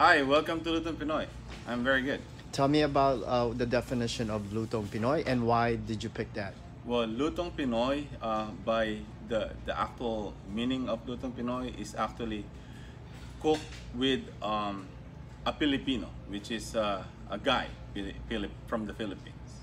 Hi, welcome to Lutong Pinoy. I'm very good. Tell me about uh, the definition of Lutong Pinoy and why did you pick that? Well, Lutong Pinoy, uh, by the, the actual meaning of Lutong Pinoy, is actually cooked with um, a Filipino, which is uh, a guy from the Philippines.